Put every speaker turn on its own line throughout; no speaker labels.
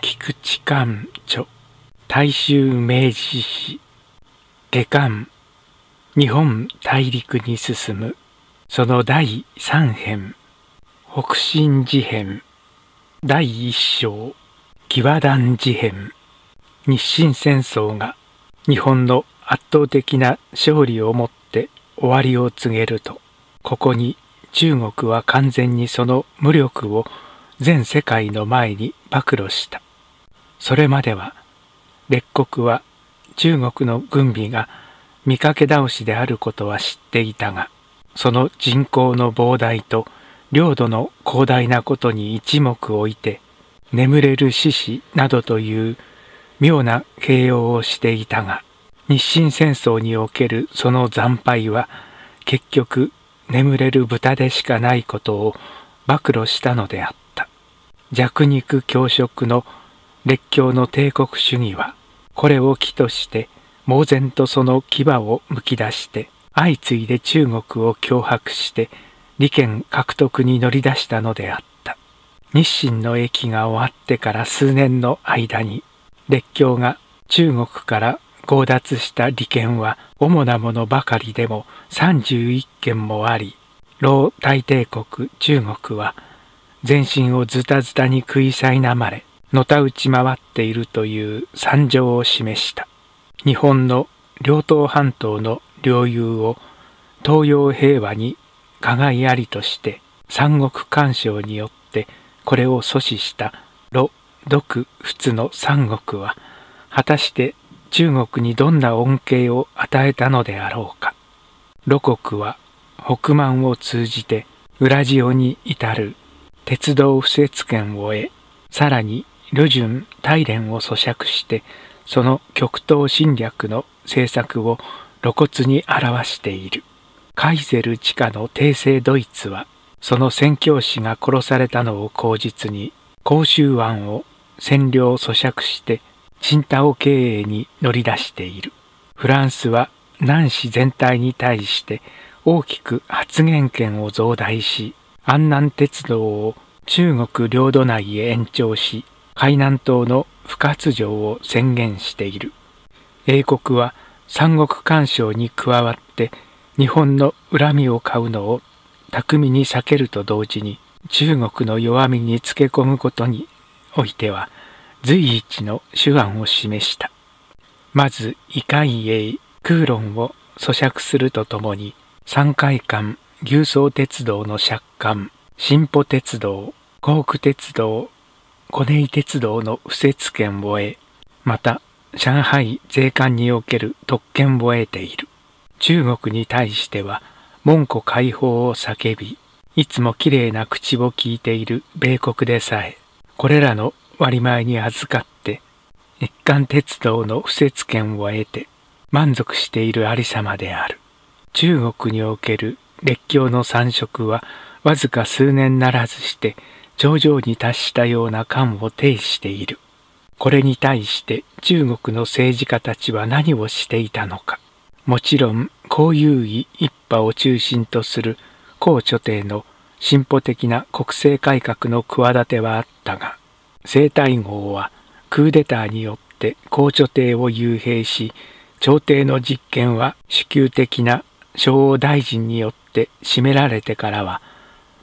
菊池館著。大衆明治史。下巻。日本大陸に進む。その第三編。北進事変。第一章。騎馬団事変。日清戦争が。日本の圧倒的な勝利をもって。終わりを告げると。ここに中国は完全にその無力を全世界の前に暴露した。それまでは列国は中国の軍備が見かけ倒しであることは知っていたが、その人口の膨大と領土の広大なことに一目置いて、眠れる獅子などという妙な形容をしていたが、日清戦争におけるその惨敗は結局眠れる豚でしかないことを暴露したのであった。弱肉強食の列強の帝国主義はこれを機として猛然とその牙をむき出して相次いで中国を脅迫して利権獲得に乗り出したのであった。日清の駅が終わってから数年の間に列強が中国から強奪した利権は主なものばかりでも31件もあり、老大帝国中国は全身をズタズタに食いなまれ、のたうち回っているという惨状を示した。日本の両東半島の領有を東洋平和に加害ありとして三国干渉によってこれを阻止した露、独、仏の三国は果たして中国にどんな恩恵を与えたのであろうか。露国は北満を通じてウラジオに至る鉄道不設権を得、さらに旅順大連を咀嚼して、その極東侵略の政策を露骨に表している。カイゼル地下の帝政ドイツは、その宣教師が殺されたのを口実に、公衆湾を占領咀嚼してチンタオ経営に乗り出している。フランスは南市全体に対して大きく発言権を増大し、安南鉄道を中国領土内へ延長し、海南島の不活条を宣言している。英国は三国干渉に加わって日本の恨みを買うのを巧みに避けると同時に中国の弱みにつけ込むことにおいては随一の手腕を示した。まず、異海営、空論を咀嚼するとともに、山海間、牛走鉄道の借款、新歩鉄道、航空鉄道、コネイ鉄道の不設権を得、また、上海税関における特権を得ている。中国に対しては、門戸開放を叫び、いつも綺麗な口を聞いている米国でさえ、これらの割前に預かって日韓鉄道の不設権を得て満足しているありさまである。中国における列強の三色はわずか数年ならずして頂上に達したような感を呈している。これに対して中国の政治家たちは何をしていたのか。もちろん、公有意一派を中心とする公著帝の進歩的な国政改革の企てはあったが、生体号はクーデターによって公著帝を幽閉し、朝廷の実権は主級的な昭王大臣によって占められてからは、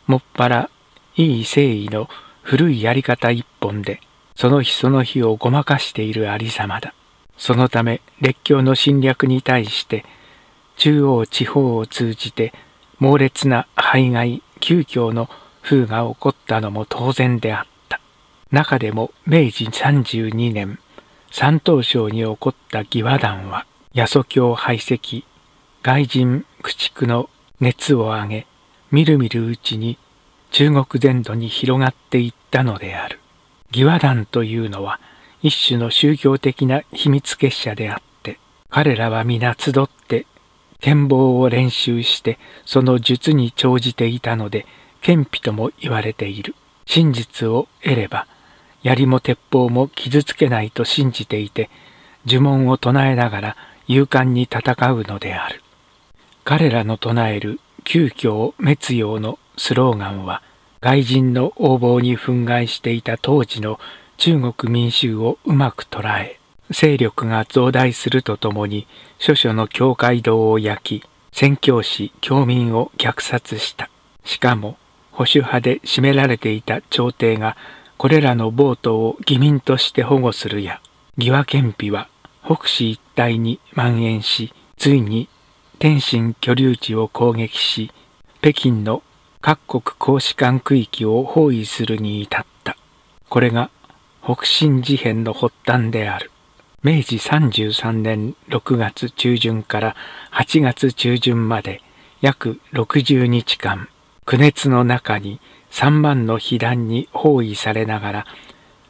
もっぱらいい誠意の古いやり方一本で、その日その日をごまかしているありさまだ。そのため、列強の侵略に対して、中央地方を通じて猛烈な排外、急遽の風が起こったのも当然であった。中でも明治32年、山東省に起こった義和団は、八十教排斥、外人駆逐の熱を上げ、みるみるうちに中国全土に広がっていったのである。義和団というのは一種の宗教的な秘密結社であって、彼らは皆集って剣謀を練習してその術に長じていたので、剣秘とも言われている。真実を得れば、槍も鉄砲も傷つけないと信じていて、呪文を唱えながら勇敢に戦うのである。彼らの唱える急遽滅用のスローガンは、外人の横暴に憤慨していた当時の中国民衆をうまく捉え、勢力が増大するとともに、諸々の教会堂を焼き、宣教師、教民を虐殺した。しかも、保守派で占められていた朝廷が、これらの暴徒を義民として保護するや、義和憲費は北市一帯に蔓延し、ついに天津居留地を攻撃し、北京の各国公使館区域を包囲するに至った。これが北進事変の発端である。明治33年6月中旬から8月中旬まで約60日間、苦熱の中に3万の被弾に包囲されながら、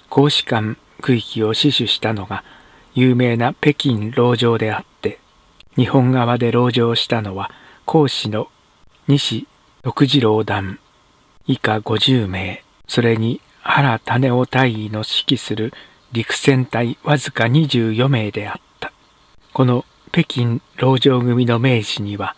公使館区域を死守したのが有名な北京籠城であって、日本側で籠城したのは孔子の西六次郎団以下50名、それに原種夫大尉の指揮する陸戦隊わずか24名であった。この北京籠城組の名士には、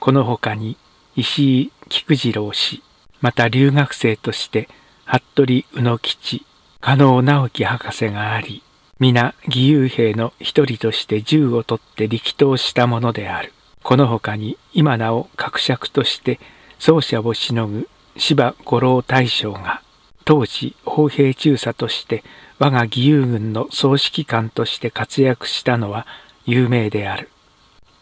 この他に石井菊次郎氏、また留学生として服部宇野吉、加納直樹博士があり、皆義勇兵の一人として銃を取って力投したものである。この他に今なお格爵として奏者をしのぐ芝五郎大将が、当時砲兵中佐として我が義勇軍の総指揮官として活躍したのは有名である。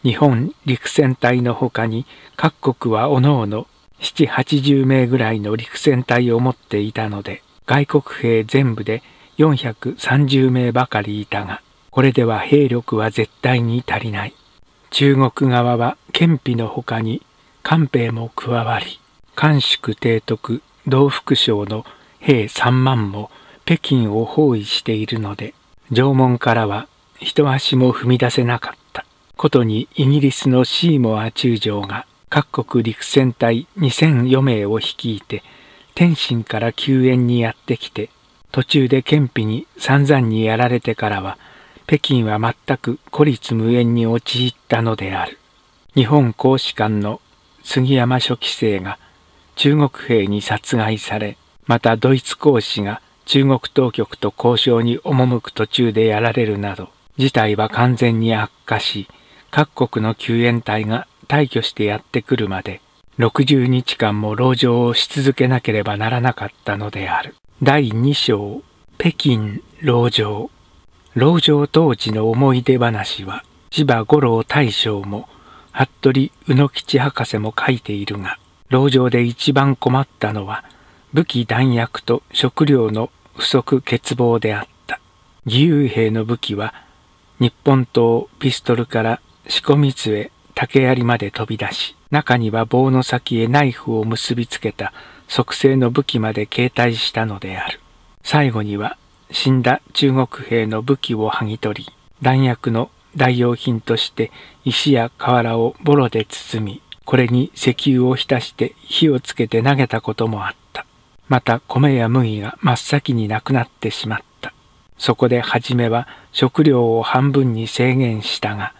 日本陸戦隊の他に各国は各々七八十名ぐらいの陸戦隊を持っていたので、外国兵全部で430名ばかりいたが、これでは兵力は絶対に足りない。中国側は憲費の他に官兵も加わり、官宿提督道副省の兵3万も北京を包囲しているので、縄文からは一足も踏み出せなかった。ことにイギリスのシーモア中将が各国陸戦隊2004名を率いて天津から救援にやってきて途中で憲費に散々にやられてからは北京は全く孤立無縁に陥ったのである。日本公使館の杉山書記生が中国兵に殺害され、またドイツ公使が中国当局と交渉に赴く途中でやられるなど、事態は完全に悪化し、各国の救援隊が退去してやってくるまで、60日間も籠城をし続けなければならなかったのである。第2章、北京籠城。籠城当時の思い出話は、千葉五郎大将も、服部宇野吉博士も書いているが、籠城で一番困ったのは、武器弾薬と食料の不足欠乏であった。義勇兵の武器は、日本刀ピストルから仕込み杖、竹槍まで飛び出し、中には棒の先へナイフを結びつけた即製の武器まで携帯したのである。最後には死んだ中国兵の武器を剥ぎ取り、弾薬の代用品として石や瓦をボロで包み、これに石油を浸して火をつけて投げたこともあった。また米や麦が真っ先になくなってしまった。そこで初めは食料を半分に制限したが、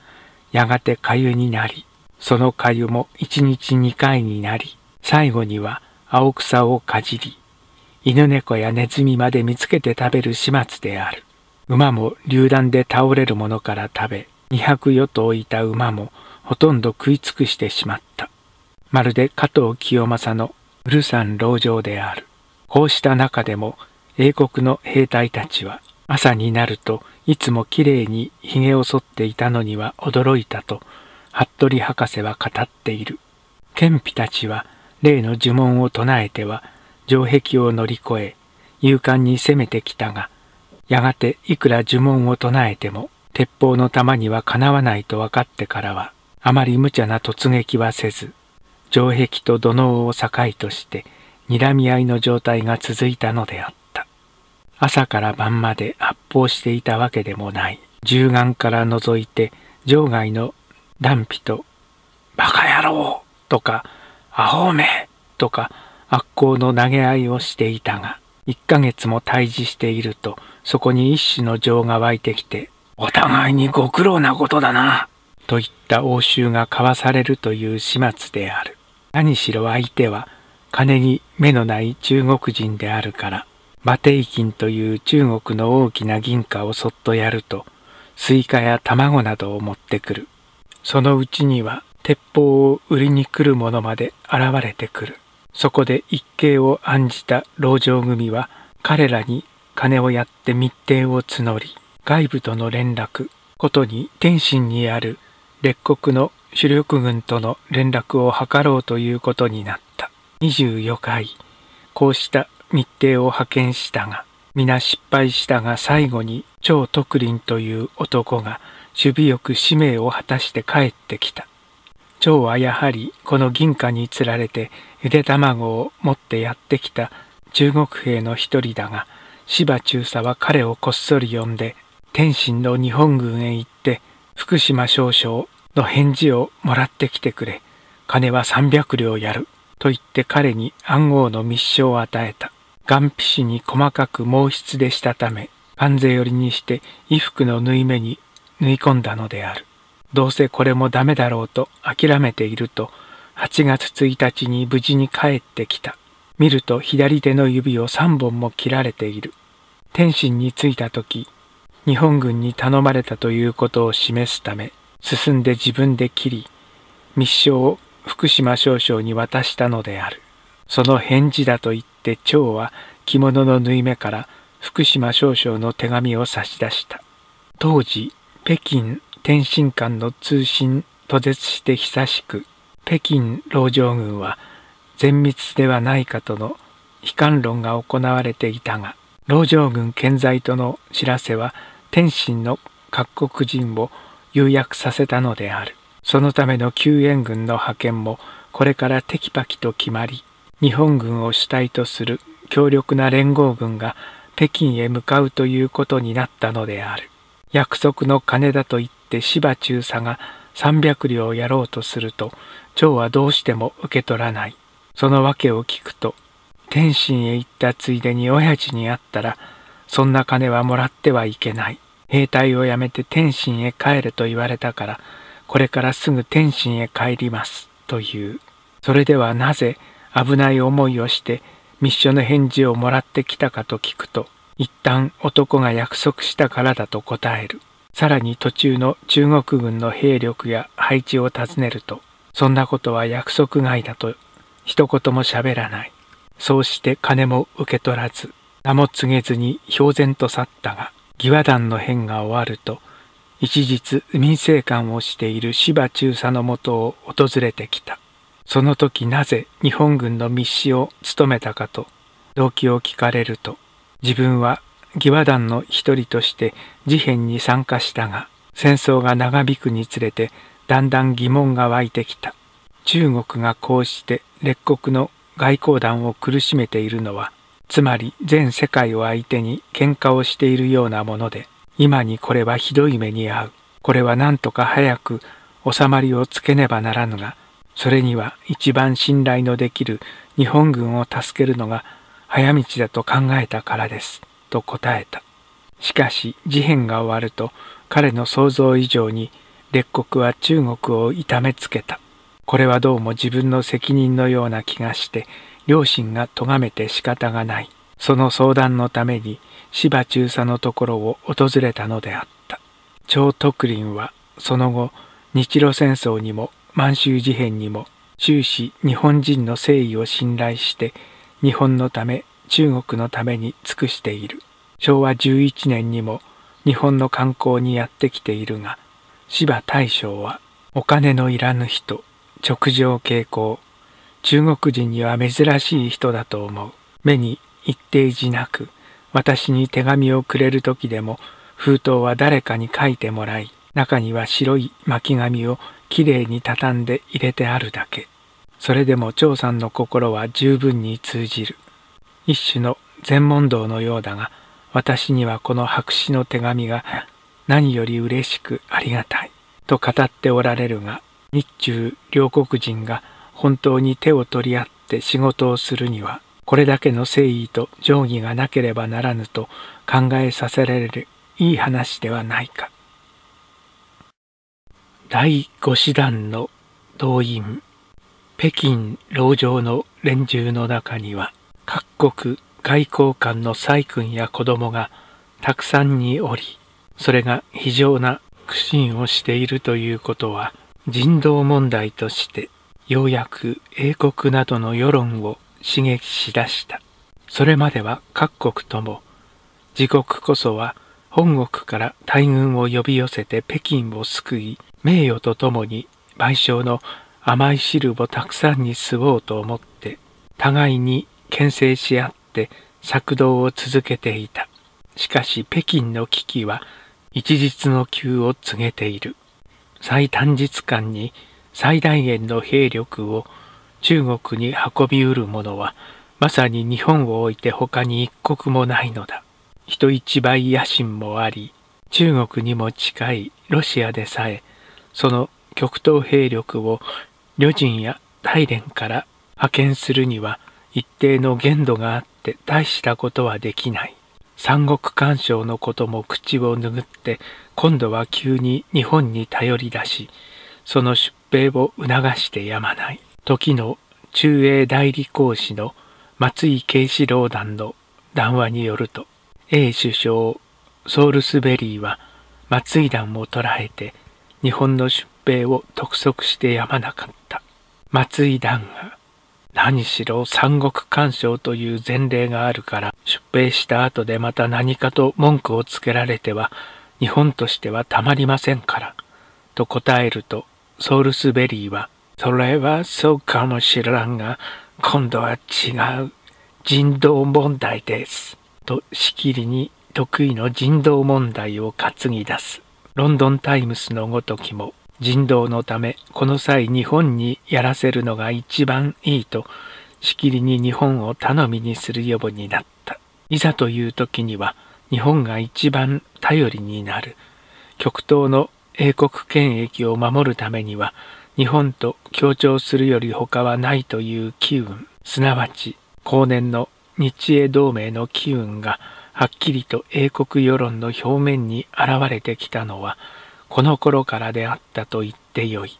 やがて粥になり、その粥も一日二回になり、最後には青草をかじり、犬猫やネズミまで見つけて食べる始末である。馬も榴弾で倒れるものから食べ、二百余頭いた馬もほとんど食い尽くしてしまった。まるで加藤清正のウルサン籠城である。こうした中でも英国の兵隊たちは朝になるといつもきれいに髭を剃っていたのには驚いたと服部博士は語っている。憲兵たちは例の呪文を唱えては城壁を乗り越え勇敢に攻めてきたが、やがていくら呪文を唱えても鉄砲の弾にはかなわないと分かってからはあまり無茶な突撃はせず、城壁と土のを境として睨み合いの状態が続いたのであった。朝から晩まで発砲していたわけでもない。銃眼から覗いて場外の断皮と、バカ野郎とか、アホめとか、悪行の投げ合いをしていたが、一ヶ月も退治していると、そこに一種の情が湧いてきて、お互いにご苦労なことだな、といった応酬が交わされるという始末である。何しろ相手は、金に目のない中国人であるから、馬蹄金という中国の大きな銀貨をそっとやると、スイカや卵などを持ってくる。そのうちには鉄砲を売りに来る者まで現れてくる。そこで一計を案じた籠城組は彼らに金をやって密偵を募り、外部との連絡、ことに天津にある列国の主力軍との連絡を図ろうということになった。24回、こうした密偵を派遣したが、皆失敗したが最後に張徳林という男が守備よく使命を果たして帰ってきた。張はやはりこの銀貨に釣られてゆで卵を持ってやってきた中国兵の一人だが、芝中佐は彼をこっそり呼んで、天津の日本軍へ行って福島少将の返事をもらってきてくれ。金は300両やる。と言って彼に暗号の密書を与えた。岩皮紙に細かく毛筆でしたため、関税寄りにして衣服の縫い目に縫い込んだのである。どうせこれもダメだろうと諦めていると、8月1日に無事に帰ってきた。見ると左手の指を3本も切られている。天津に着いた時、日本軍に頼まれたということを示すため、進んで自分で切り、密書を福島少将に渡したのである。その返事だと言って蝶は着物の縫い目から福島少将の手紙を差し出した。当時、北京天津間の通信途絶して久しく、北京老城軍は全密ではないかとの悲観論が行われていたが、老城軍健在との知らせは天津の各国人を誘約させたのである。そのための救援軍の派遣もこれからテキパキと決まり、日本軍を主体とする強力な連合軍が北京へ向かうということになったのである。約束の金だと言って芝中佐が300両やろうとすると、長はどうしても受け取らない。その訳を聞くと、天津へ行ったついでに親父に会ったら、そんな金はもらってはいけない。兵隊を辞めて天津へ帰れと言われたから、これからすぐ天津へ帰ります。という。それではなぜ危ない思いをして密書の返事をもらってきたかと聞くと、一旦男が約束したからだと答える。さらに途中の中国軍の兵力や配置を尋ねると、そんなことは約束外だと一言も喋らない。そうして金も受け取らず、名も告げずに氷然と去ったが、義和団の変が終わると、一日民政官をしている芝中佐のもとを訪れてきた。その時なぜ日本軍の密使を務めたかと動機を聞かれると、自分は義和団の一人として事変に参加したが、戦争が長引くにつれてだんだん疑問が湧いてきた。中国がこうして列国の外交団を苦しめているのは、つまり全世界を相手に喧嘩をしているようなもので、今にこれはひどい目に遭う。これは何とか早く収まりをつけねばならぬが、それには一番信頼のできる日本軍を助けるのが早道だと考えたからです。と答えた。しかし事変が終わると彼の想像以上に列国は中国を痛めつけた。これはどうも自分の責任のような気がして両親が咎めて仕方がない。その相談のために芝中佐のところを訪れたのであった。張徳林はその後日露戦争にも満州事変にも終始日本人の誠意を信頼して日本のため中国のために尽くしている。昭和11年にも日本の観光にやってきているが、芝大将はお金のいらぬ人、直情傾向、中国人には珍しい人だと思う。目に一定字なく、私に手紙をくれる時でも封筒は誰かに書いてもらい、中には白い巻紙をきれいに畳んで入れてあるだけ。それでも張さんの心は十分に通じる。一種の全問答のようだが、私にはこの白紙の手紙が何より嬉しくありがたいと語っておられるが、日中両国人が本当に手を取り合って仕事をするには、これだけの誠意と定規がなければならぬと考えさせられるいい話ではないか。第五師団の動員、北京籠城の連中の中には、各国外交官の細君や子供がたくさんにおり、それが非常な苦心をしているということは、人道問題としてようやく英国などの世論を刺激しだした。それまでは各国とも自国こそは本国から大軍を呼び寄せて北京を救い、名誉とともに賠償の甘い汁をたくさんに吸おうと思って、互いに牽制し合って策動を続けていた。しかし北京の危機は一日の急を告げている。最短日間に最大限の兵力を中国に運びうる者はまさに日本を置いて他に一国もないのだ。人一倍野心もあり、中国にも近いロシアでさえ、その極東兵力を旅人や大連から派遣するには一定の限度があって大したことはできない。三国干渉のことも口を拭って、今度は急に日本に頼り出し、その出兵を促してやまない。時の中英代理公使の松井慶四郎団の談話によると、A 首相ソールスベリーは松井団を捕らえて日本の出兵を督促してやまなかった。松井団が何しろ三国干渉という前例があるから出兵した後でまた何かと文句をつけられては日本としてはたまりませんから。と答えるとソウルスベリーはそれはそうかもしらんが今度は違う人道問題です。としきりに得意の人道問題を担ぎ出す。ロンドンタイムスのごときも人道のためこの際日本にやらせるのが一番いいとしきりに日本を頼みにするようになった。いざという時には日本が一番頼りになる。極東の英国権益を守るためには日本と協調するより他はないという機運、すなわち後年の日英同盟の機運がはっきりと英国世論の表面に現れてきたのはこの頃からであったと言ってよい。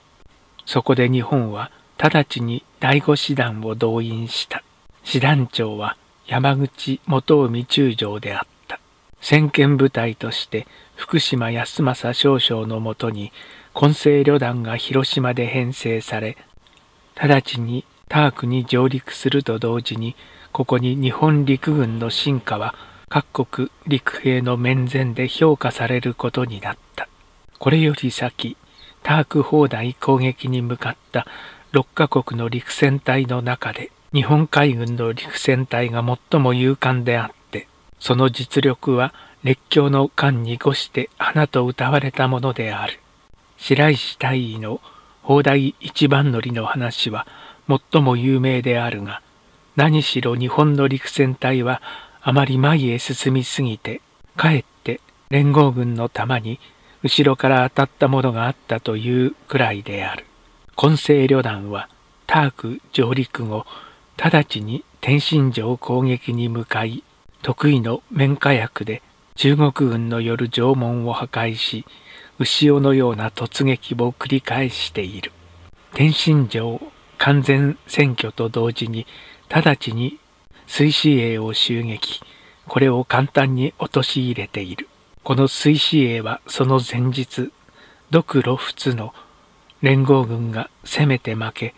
そこで日本は直ちに第五師団を動員した。師団長は山口元海中将であった。先見部隊として福島康政少将のもとに混成旅団が広島で編成され、直ちにタークに上陸すると同時にここに日本陸軍の進化は各国陸兵の面前で評価されることになった。これより先、ターク砲台攻撃に向かった6カ国の陸戦隊の中で、日本海軍の陸戦隊が最も勇敢であって、その実力は列強の間に越して花と歌われたものである。白石大尉の砲台一番乗りの話は最も有名であるが、何しろ日本の陸戦隊はあまり前へ進みすぎて、かえって連合軍の弾に後ろから当たったものがあったというくらいである。混成旅団はターク上陸後、直ちに天津城攻撃に向かい、得意の綿火薬で中国軍のよる城門を破壊し、牛尾のような突撃を繰り返している。天津城完全占拠と同時に直ちに水死営を襲撃、これを簡単に陥れている。この水死営はその前日、ドクロ仏の連合軍が攻めて負け、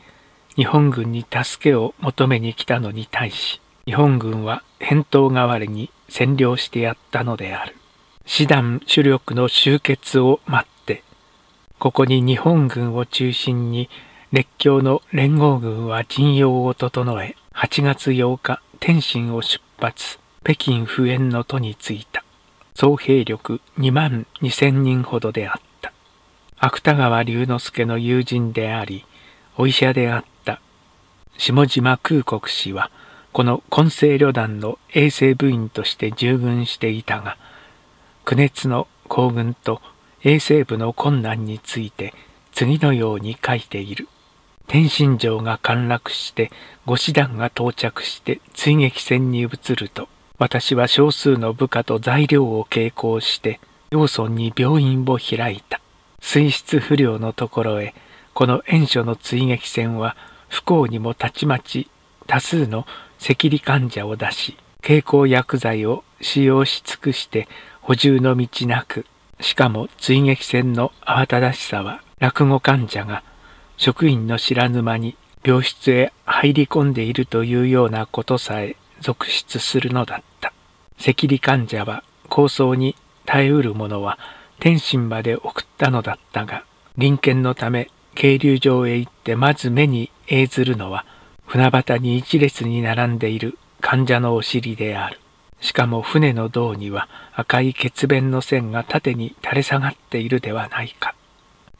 日本軍に助けを求めに来たのに対し、日本軍は返答代わりに占領してやったのである。師団主力の集結を待って、ここに日本軍を中心に列強の連合軍は陣容を整え、8月8日、天津を出発、北京普縁の都に着いた。総兵力2万2千人ほどであった。芥川龍之介の友人であり、お医者であった下島空国氏は、この混成旅団の衛生部員として従軍していたが、苦熱の行軍と衛生部の困難について次のように書いている。天津城が陥落して五師団が到着して追撃戦に移ると私は少数の部下と材料を傾向して養村に病院を開いた水質不良のところへこの援所の追撃戦は不幸にもたちまち多数の赤痢患者を出し経口薬剤を使用し尽くして補充の道なく、しかも追撃戦の慌ただしさは落語患者が職員の知らぬ間に病室へ入り込んでいるというようなことさえ続出するのだった。赤痢患者は構想に耐えうる者は天津まで送ったのだったが、臨検のため渓流場へ行ってまず目に映ずるのは船端に一列に並んでいる患者のお尻である。しかも船の胴には赤い血便の線が縦に垂れ下がっているではないか。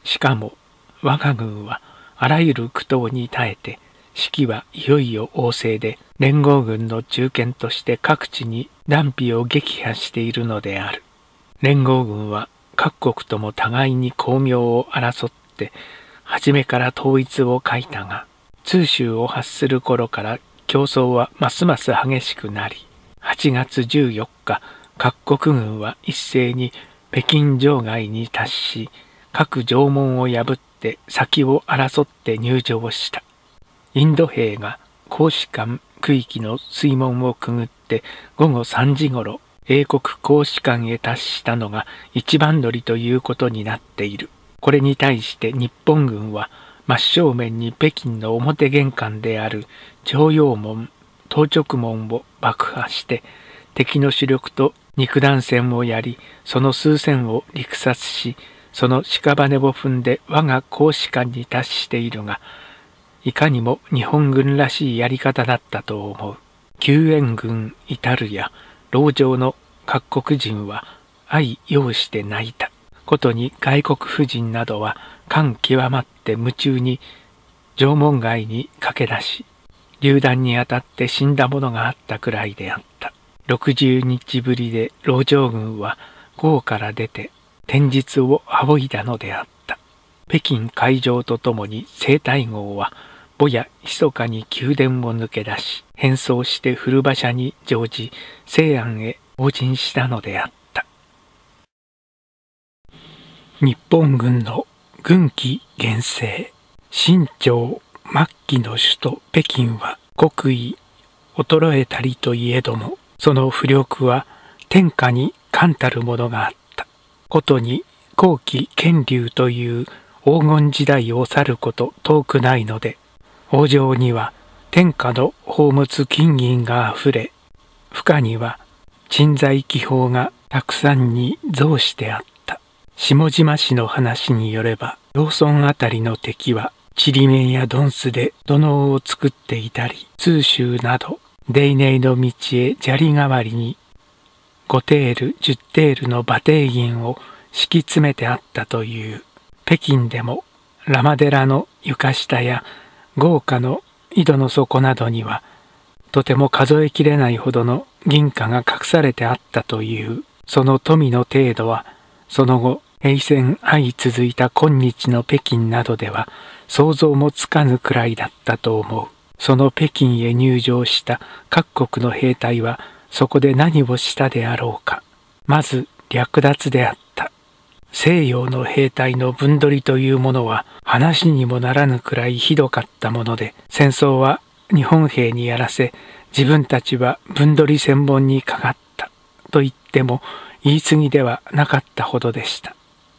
しかも我が軍はあらゆる苦闘に耐えて、士気はいよいよ旺盛で、連合軍の中堅として各地に断否を撃破しているのである。連合軍は各国とも互いに巧妙を争って、初めから統一を書いたが、通州を発する頃から競争はますます激しくなり、8月14日、各国軍は一斉に北京城外に達し、各城門を破って先を争って入城した。インド兵が公使館区域の水門をくぐって午後3時ごろ英国公使館へ達したのが一番乗りということになっている。これに対して日本軍は真正面に北京の表玄関である徴用門、当直門を爆破して敵の主力と肉弾戦をやり、その数千を陸殺し、その屍を踏んで我が公使館に達しているが、いかにも日本軍らしいやり方だったと思う。救援軍至るや、老城の各国人は愛用して泣いた。ことに外国婦人などは感極まって夢中に縄文街に駆け出し、榴弾に当たって死んだ者があったくらいであった。60日ぶりで老城軍は郷から出て天日を仰いだのであった。北京海上とともに生体号はぼや密かに宮殿を抜け出し、変装して古馬車に乗じ、西安へ往陣したのであった。日本軍の軍機厳正、清朝末期の首都北京は国威衰えたりといえども、その浮力は天下に冠たるものがあった。ことに後期乾隆という黄金時代を去ること遠くないので、王城には天下の宝物金銀があふれ、負荷には鎮在気泡がたくさんに増してあった。下島氏の話によれば、ローソンあたりの敵は、ちりめんやドンスで土のを作っていたり、通州など、デイネイの道へ砂利代わりに、5テール、10テールの馬蹄銀を敷き詰めてあったという。北京でも、ラマ寺の床下や豪華の井戸の底などには、とても数えきれないほどの銀貨が隠されてあったという。その富の程度は、その後、平戦相続いた今日の北京などでは想像もつかぬくらいだったと思う。その北京へ入場した各国の兵隊はそこで何をしたであろうか。まず略奪であった。西洋の兵隊の分取りというものは話にもならぬくらいひどかったもので、戦争は日本兵にやらせ、自分たちは分取り専門にかかったと言っても言い過ぎではなかったほどでした。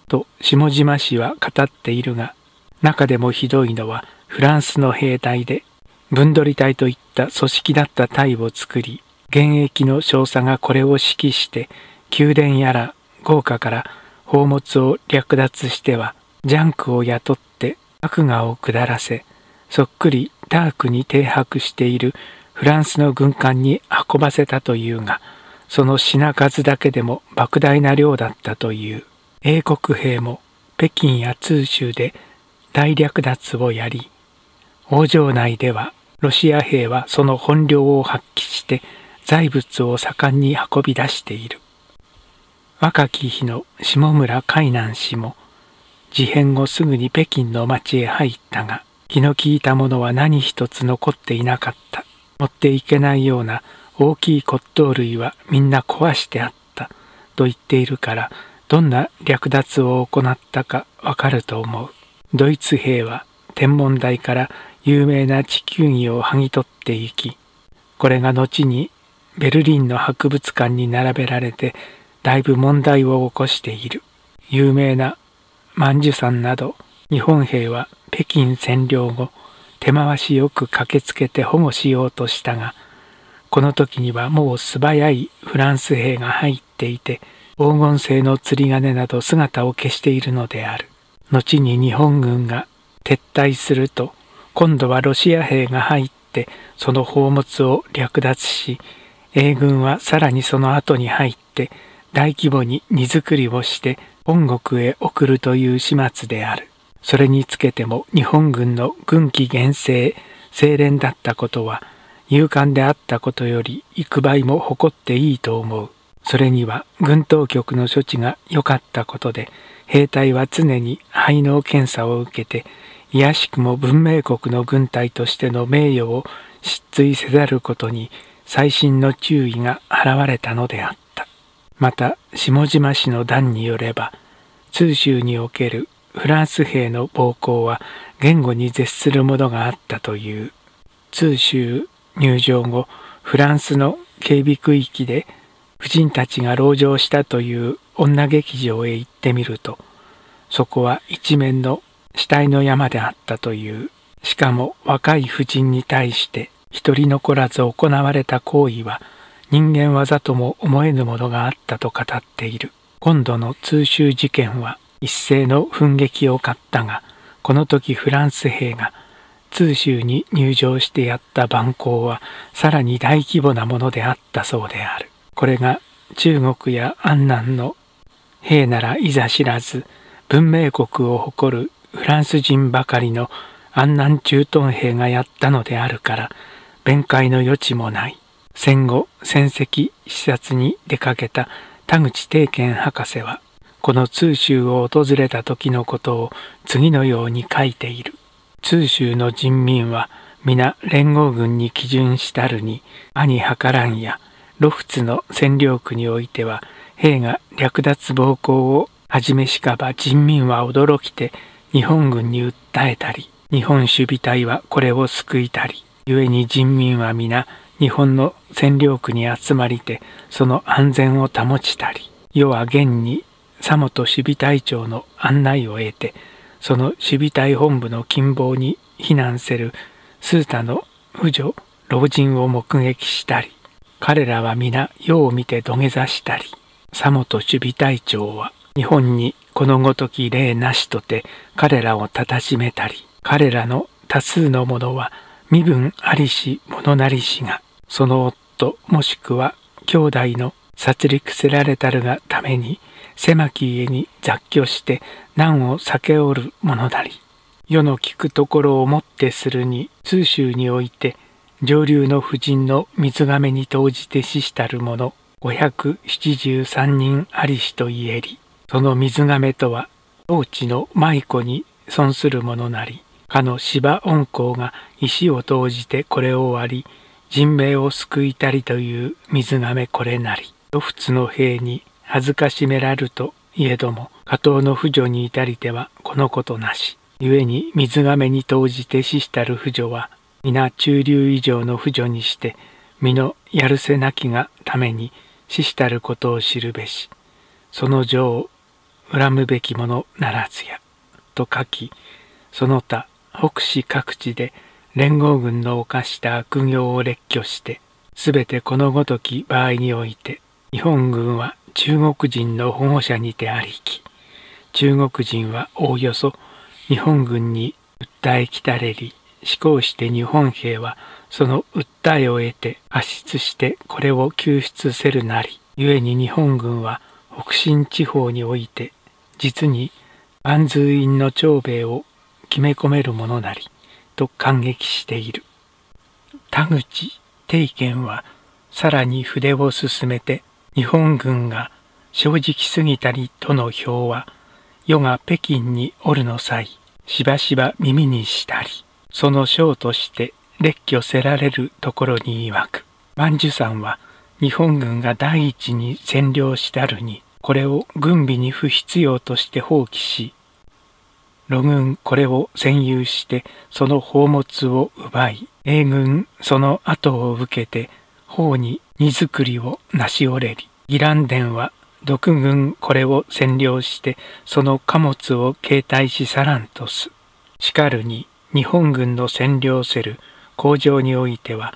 と下島氏は語っているが、中でもひどいのはフランスの兵隊で、分取り隊といった組織だった隊を作り、現役の少佐がこれを指揮して、宮殿やら豪華から宝物を略奪しては、ジャンクを雇って悪我を下らせ、そっくりダークに停泊しているフランスの軍艦に運ばせたというが、その品数だけでも莫大な量だったという。英国兵も北京や通州で大略奪をやり、王城内ではロシア兵はその本領を発揮して財物を盛んに運び出している。若き日の下村海南氏も事変後すぐに北京の町へ入ったが、気の利いたものは何一つ残っていなかった。持っていけないような大きい骨董類はみんな壊してあったと言っているからどんな略奪を行ったかわかると思う。ドイツ兵は天文台から有名な地球儀を剥ぎ取っていき、これが後にベルリンの博物館に並べられてだいぶ問題を起こしている。有名な万寿山など日本兵は北京占領後手回しよく駆けつけて保護しようとしたがこの時にはもう素早いフランス兵が入っていて黄金製の釣り鐘など姿を消しているのである後に日本軍が撤退すると今度はロシア兵が入ってその宝物を略奪し英軍はさらにその後に入って大規模に荷造りをして本国へ送るという始末である。それにつけても日本軍の軍機厳正、清廉だったことは、勇敢であったことより幾倍も誇っていいと思う。それには軍当局の処置が良かったことで、兵隊は常に肺脳検査を受けて、いやしくも文明国の軍隊としての名誉を失墜せざることに細心の注意が払われたのであった。また、下島氏の段によれば、通州におけるフランス兵の暴行は言語に絶するものがあったという。通州入場後、フランスの警備区域で婦人たちが籠城したという女劇場へ行ってみると、そこは一面の死体の山であったという。しかも若い婦人に対して一人残らず行われた行為は人間技とも思えぬものがあったと語っている。今度の通州事件は一斉の奮撃を買ったが、この時フランス兵が通州に入場してやった蛮行はさらに大規模なものであったそうである。これが中国や安南の兵ならいざ知らず文明国を誇るフランス人ばかりの安南駐屯兵がやったのであるから弁解の余地もない。戦後戦績視察に出かけた田口定賢博士はこの通州を訪れた時のことを次のように書いている。通州の人民は皆連合軍に基準したるに兄計らんやロフツの占領区においては兵が略奪暴行をはじめしかば人民は驚きて日本軍に訴えたり日本守備隊はこれを救いたり故に人民は皆日本の占領区に集まりてその安全を保ちたり世は現に佐本守備隊長の案内を得て、その守備隊本部の近傍に避難せるスータの婦女、老人を目撃したり、彼らは皆世を見て土下座したり、佐本守備隊長は日本にこのごとき例なしとて彼らを貶めたり、彼らの多数の者は身分ありし者なりしが、その夫もしくは兄弟の殺戮せられたるがために狭き家に雑居して難を避けおるものなり。世の聞くところをもってするに通州において上流の婦人の水亀に投じて死したる者573人ありしと言えり。その水亀とは当地の舞子に損する者なり。かの芝恩公が石を投じてこれを割り、人命を救いたりという水亀これなり。土仏の兵に恥ずかしめらるといえども、下等の婦女に至りてはこのことなし。故に水亀に投じて死したる婦女は、皆中流以上の婦女にして、身のやるせなきがために死したることを知るべし。その情を恨むべきものならずや。と書き、その他北市各地で連合軍の犯した悪行を列挙して、すべてこのごとき場合において、日本軍は中国人の保護者にてありき、中国人はおおよそ日本軍に訴えきたれり、思考して日本兵はその訴えを得て発出してこれを救出せるなり、故に日本軍は北進地方において実に万通院の長兵衛を決め込めるものなり、と感激している。田口定賢はさらに筆を進めて日本軍が正直すぎたりとの表は、世が北京におるの際、しばしば耳にしたり、その章として列挙せられるところに曰く、万寿山は日本軍が第一に占領したるに、これを軍備に不必要として放棄し、路軍これを占有してその宝物を奪い、英軍その後を受けて方に荷造りをなしおれり。義蘭殿は独軍これを占領してその貨物を携帯し去らんとす。しかるに日本軍の占領せる工場においては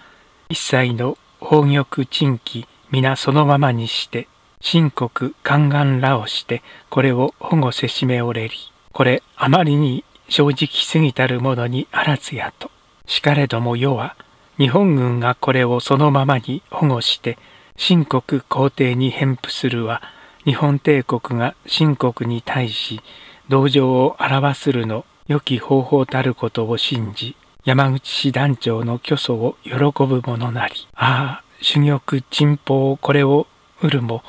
一切の宝玉珍奇皆そのままにして深刻宦官らをしてこれを保護せしめおれり。これあまりに正直すぎたるものにあらずやと。しかれども世は日本軍がこれをそのままに保護して新国皇帝に返付するは日本帝国が新国に対し同情を表するの良き方法たることを信じ山口市団長の虚祖を喜ぶ者なり。ああ珠玉珍宝これを売るも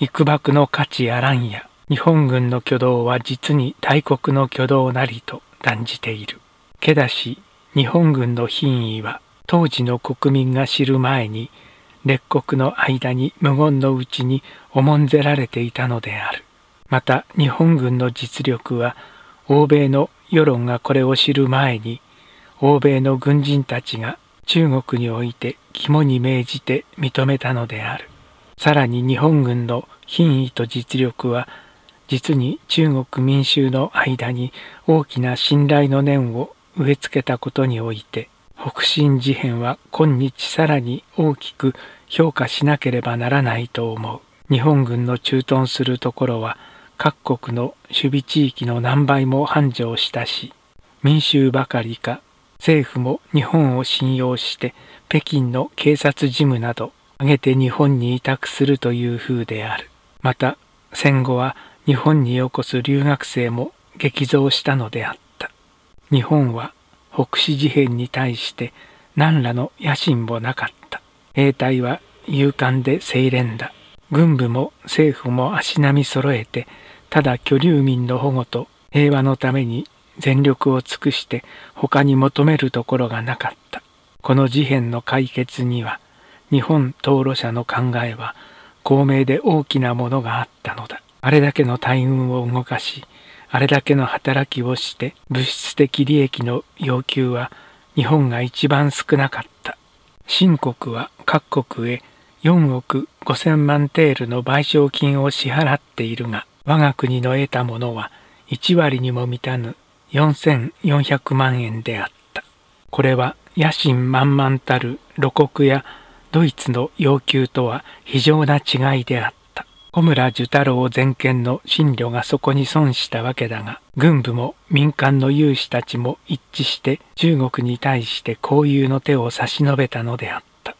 幾ばの価値あらんや。日本軍の挙動は実に大国の挙動なりと断じている。けだし日本軍の品位は当時の国民が知る前に列国の間に無言のうちに重んぜられていたのである。また日本軍の実力は欧米の世論がこれを知る前に欧米の軍人たちが中国において肝に銘じて認めたのである。さらに日本軍の品位と実力は実に中国民衆の間に大きな信頼の念を植え付けたことにおいて北進事変は今日さらに大きく評価しなければならないと思う。日本軍の駐屯するところは各国の守備地域の何倍も繁盛したし、民衆ばかりか政府も日本を信用して北京の警察事務など挙げて日本に委託するという風である。また戦後は日本に起こす留学生も激増したのであった。日本は北市事変に対して何らの野心もなかった。兵隊は勇敢で清廉だ。軍部も政府も足並み揃えて、ただ居留民の保護と平和のために全力を尽くして他に求めるところがなかった。この事変の解決には、日本討路者の考えは公明で大きなものがあったのだ。あれだけの大軍を動かし、あれだけの働きをして物質的利益の要求は日本が一番少なかった。新国は各国へ4億5千万テールの賠償金を支払っているが、我が国の得たものは1割にも満たぬ4400万円であった。これは野心満々たる露国やドイツの要求とは非常な違いであった。小村寿太郎全権の親慮がそこに損したわけだが、軍部も民間の有志たちも一致して中国に対して交友の手を差し伸べたのであった。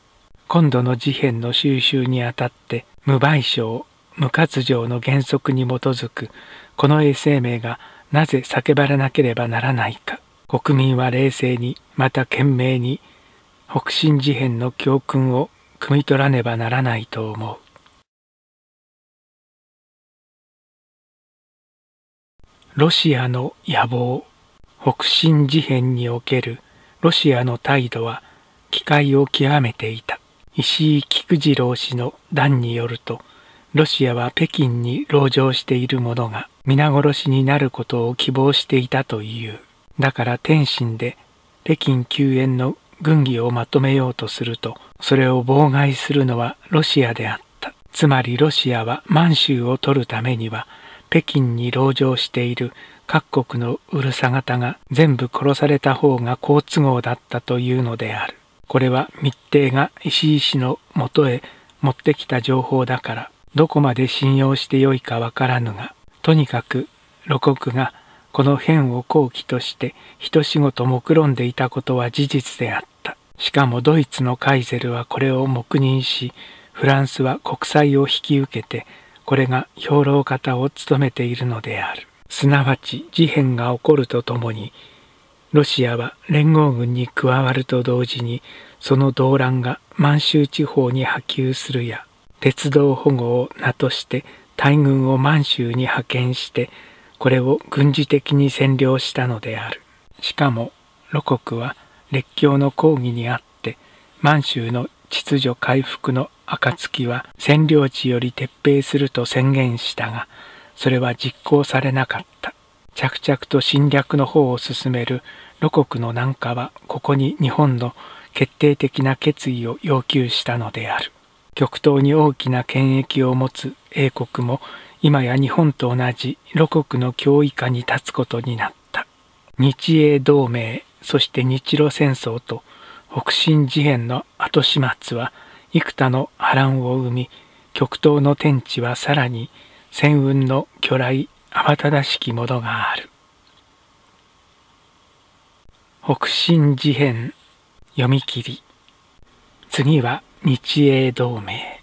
今度の事変の収集にあたって無賠償、無活情の原則に基づくこの衛生名がなぜ叫ばれなければならないか。国民は冷静に、また懸命に北進事変の教訓を汲み取らねばならないと思う。ロシアの野望北進事変におけるロシアの態度は機会を極めていた石井菊次郎氏の談によるとロシアは北京に籠城している者が皆殺しになることを希望していたという。だから天津で北京救援の軍議をまとめようとするとそれを妨害するのはロシアであった。つまりロシアは満州を取るためには北京に籠城している各国のうるさ型が全部殺された方が好都合だったというのである。これは密偵が石井氏のもとへ持ってきた情報だから、どこまで信用してよいかわからぬが、とにかく露国がこの変を好機として一仕事目論んでいたことは事実であった。しかもドイツのカイゼルはこれを黙認し、フランスは国債を引き受けてこれが兵糧方を務めているのである。すなわち事変が起こるとともに、ロシアは連合軍に加わると同時に、その動乱が満州地方に波及するや、鉄道保護を名として大軍を満州に派遣して、これを軍事的に占領したのである。しかも、露国は列強の抗議にあって、満州の秩序回復の暁は占領地より撤兵すると宣言したが、それは実行されなかった。着々と侵略の方を進める露国の南下は、ここに日本の決定的な決意を要求したのである。極東に大きな権益を持つ英国も今や日本と同じ露国の脅威下に立つことになった。日英同盟、そして日露戦争と北進事変の後始末は幾多の波乱を生み、極東の天地はさらに戦雲の巨来慌ただしきものがある。北進事変読み切り。次は日英同盟。